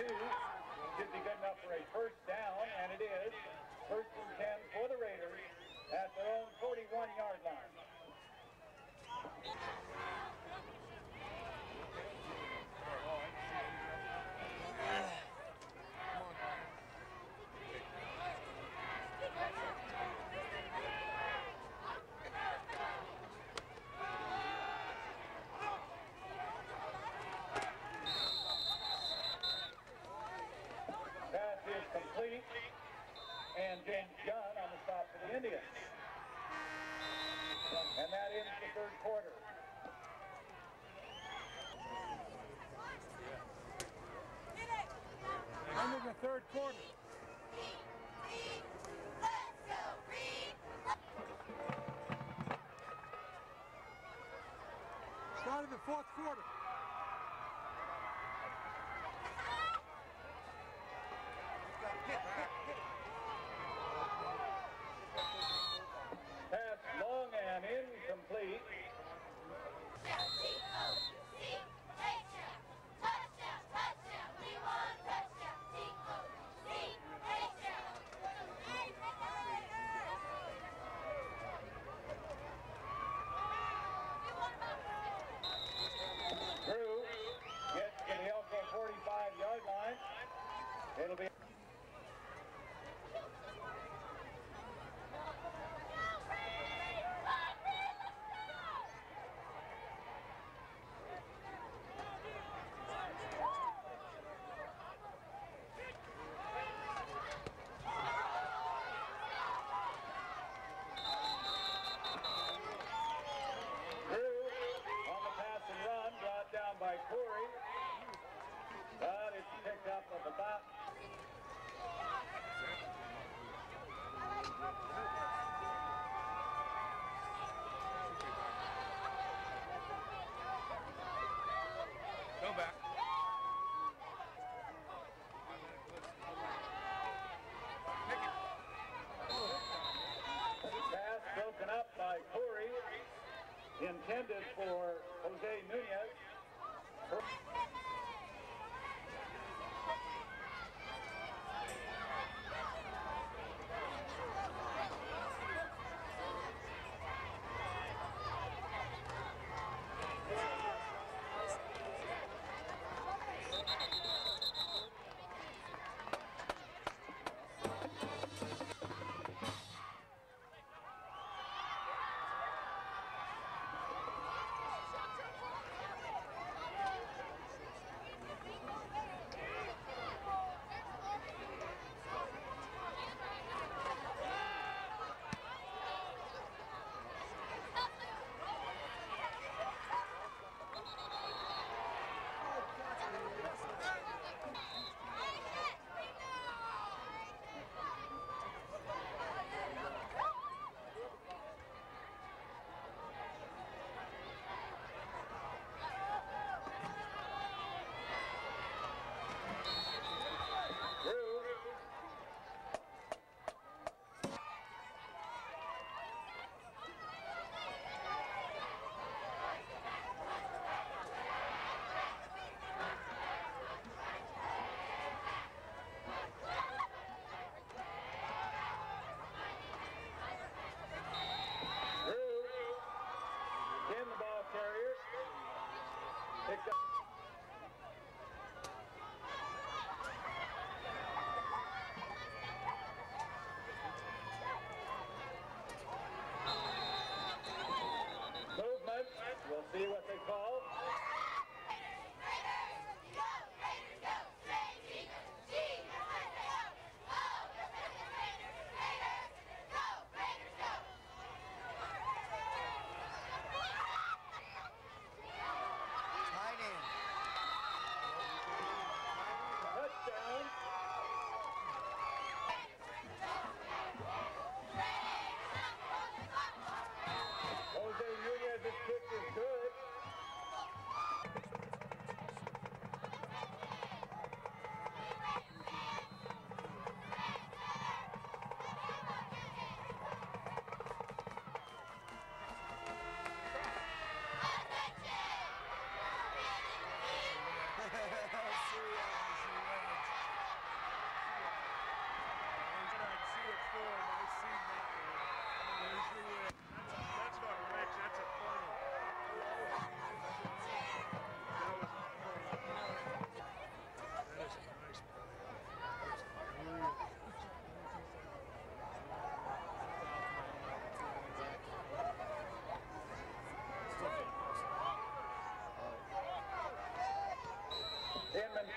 two. Should be good enough for a first down, and it is. third quarter. Start of the fourth quarter. yard line. It'll be...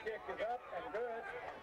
kick is up and good.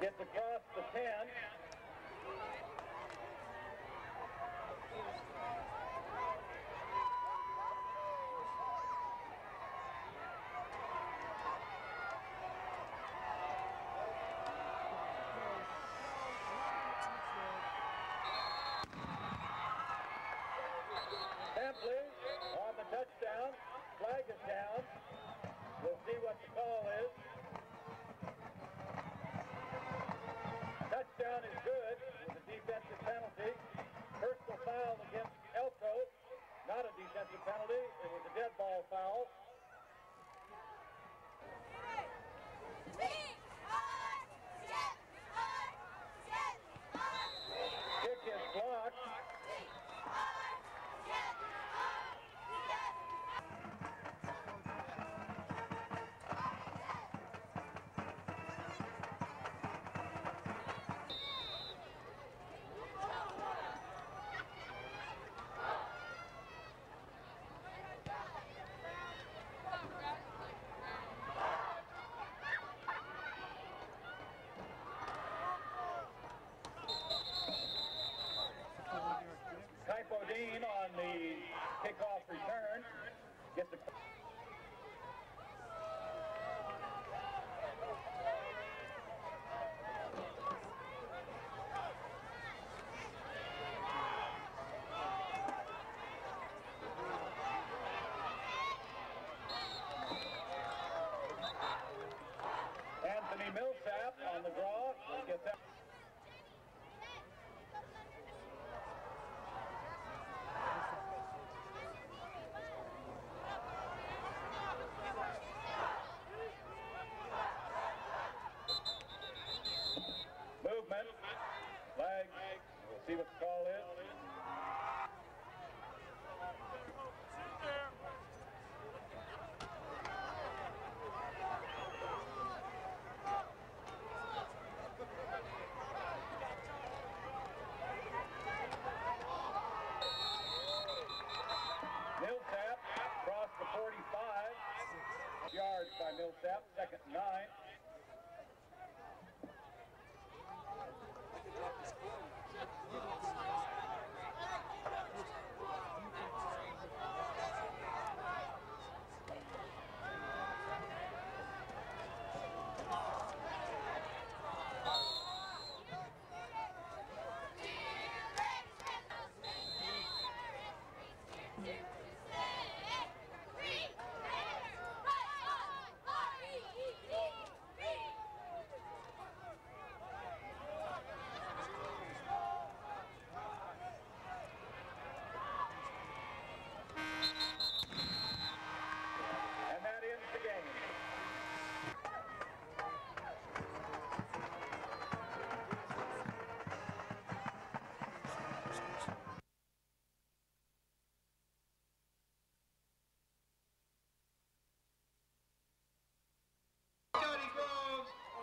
Gets across the 10. On the touchdown. Flag is down. We'll see what's called. penalty.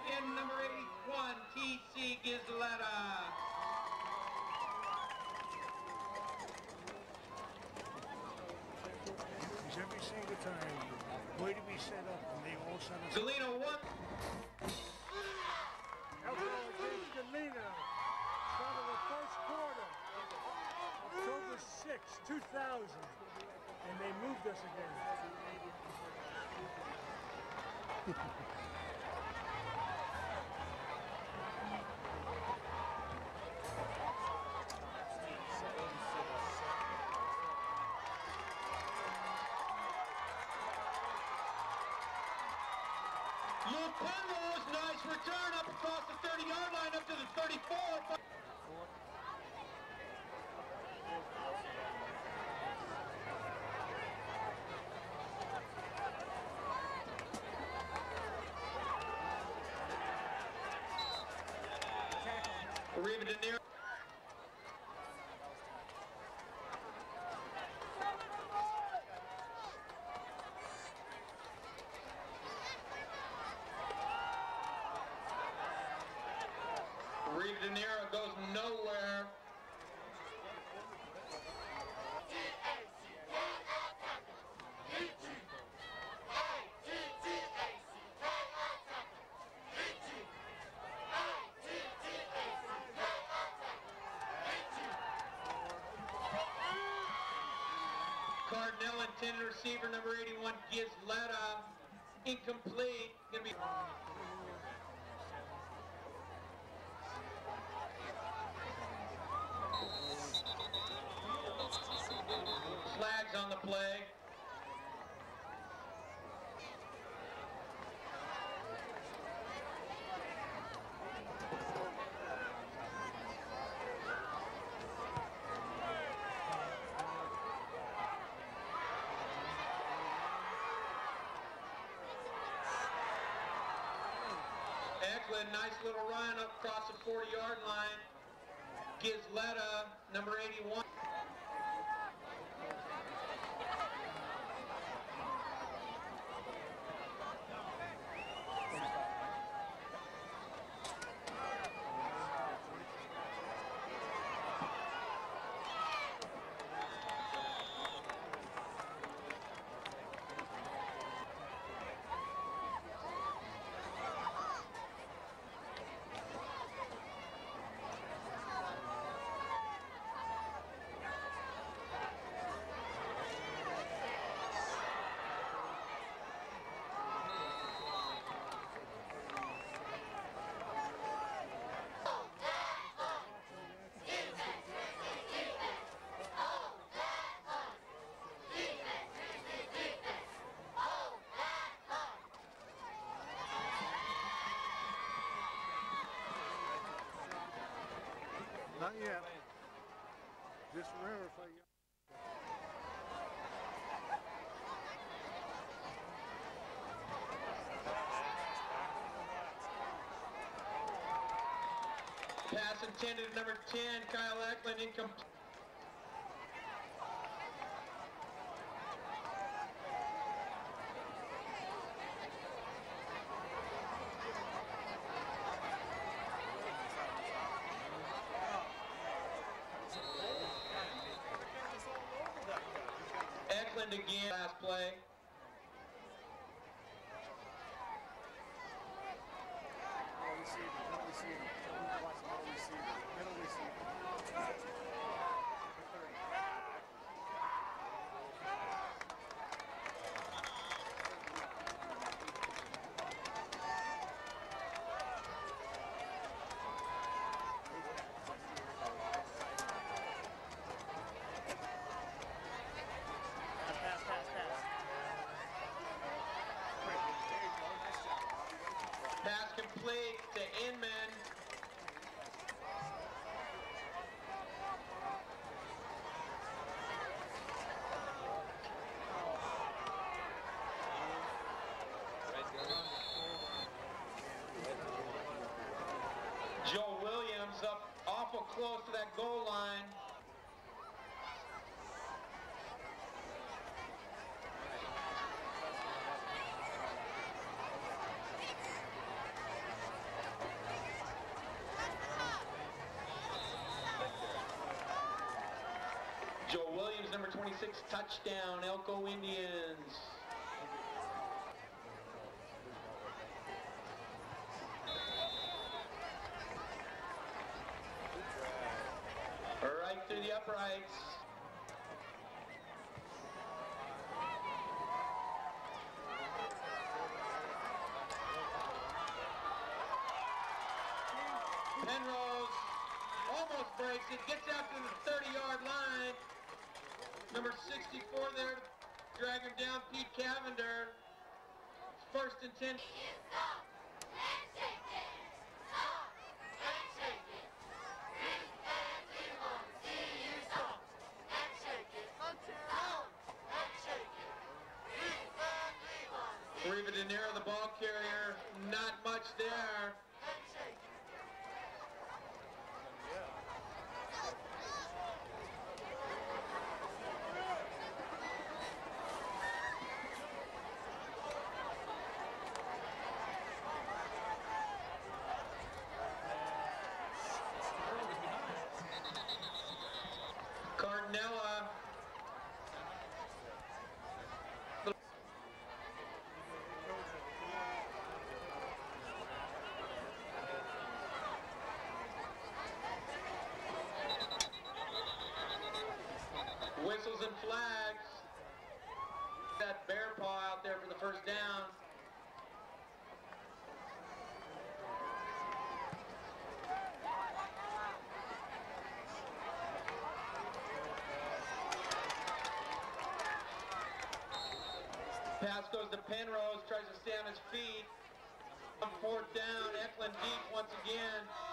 In number 81, TC Gizleta. Because every single time, where do we set up? And they all set us up. Galena one. Elko against Galena. Start of the first quarter. October 6, 2000. And they moved us again. Luke Penrose, nice return up across the 30-yard line up to the 34. Reba De Niro. De Niro goes nowhere. Cardinal intended receiver number 81 Gizleta. Incomplete. Gonna be on. Eklund, nice little run up across the 40-yard line. Gizleta, number 81. Yet. Just remember if. Pass intended number 10, Kyle Eklund, incomplete. Eklund again, last play. Pass complete to Inman. 26, touchdown, Elko Indians. Right through the uprights. Penrose almost breaks it, gets out to the 30-yard line. Number 64 there, drag him down, Pete Cavender. First and 10. Stop and shake it. Stop and shake it. We and we want to see you stop and shake it. Stop and shake it. We and we want to see Riva De Niro, the ball carrier, not much there. and shake it. Cardinella. Whistles and flags. That bear paw out there for the first down. Pass goes to Penrose, tries to stay on his feet. On fourth down, Eklund deep once again.